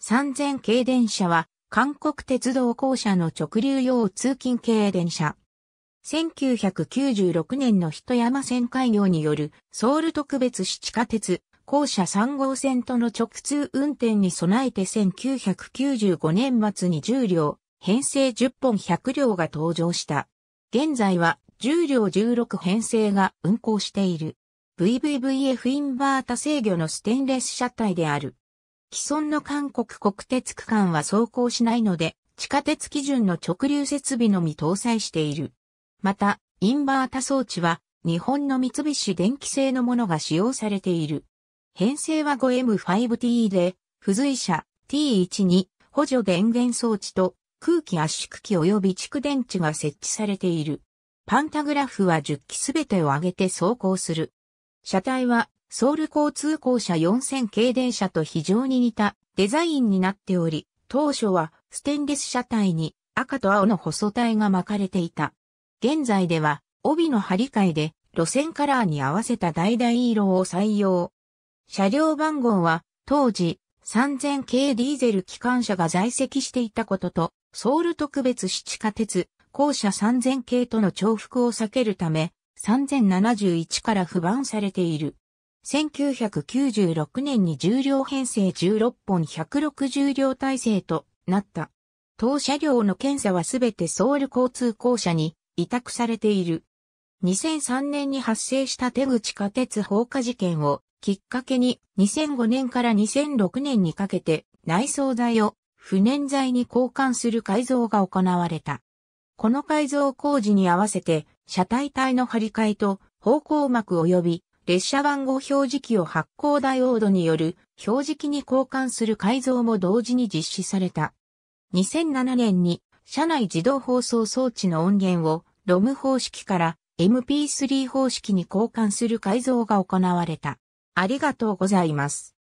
3000系電車は、韓国鉄道公社の直流用通勤系電車。1996年の人山線開業によるソウル特別市地下鉄、校舎3号線との直通運転に備えて1995年末に10両、編成10本100両が登場した。現在は10両16編成が運行している。VVVF インバータ制御のステンレス車体である。既存の韓国国鉄区間は走行しないので、地下鉄基準の直流設備のみ搭載している。また、インバータ装置は日本の三菱電機製のものが使用されている。編成は 5M5T で、付随車 T1 に補助電源装置と空気圧縮機及び蓄電池が設置されている。パンタグラフは10機すべてを上げて走行する。車体はソウル交通公社4000系電車と非常に似たデザインになっており、当初はステンレス車体に赤と青の細体が巻かれていた。現在では、帯の張り替えで、路線カラーに合わせた橙色を採用。車両番号は、当時、3000系ディーゼル機関車が在籍していたことと、ソウル特別市地下鉄、校舎3000系との重複を避けるため、3071から不番されている。1996年に重量編成16本160両体制となった。当車両の検査はすべてソウル交通公社に委託されている。2003年に発生した手口下鉄放火事件をきっかけに2005年から2006年にかけて内装材を不燃材に交換する改造が行われた。この改造工事に合わせて車体体の張り替えと方向幕及び列車番号表示器を発光ダイオードによる表示器に交換する改造も同時に実施された。2007年に車内自動放送装置の音源をロム方式から MP3 方式に交換する改造が行われた。ありがとうございます。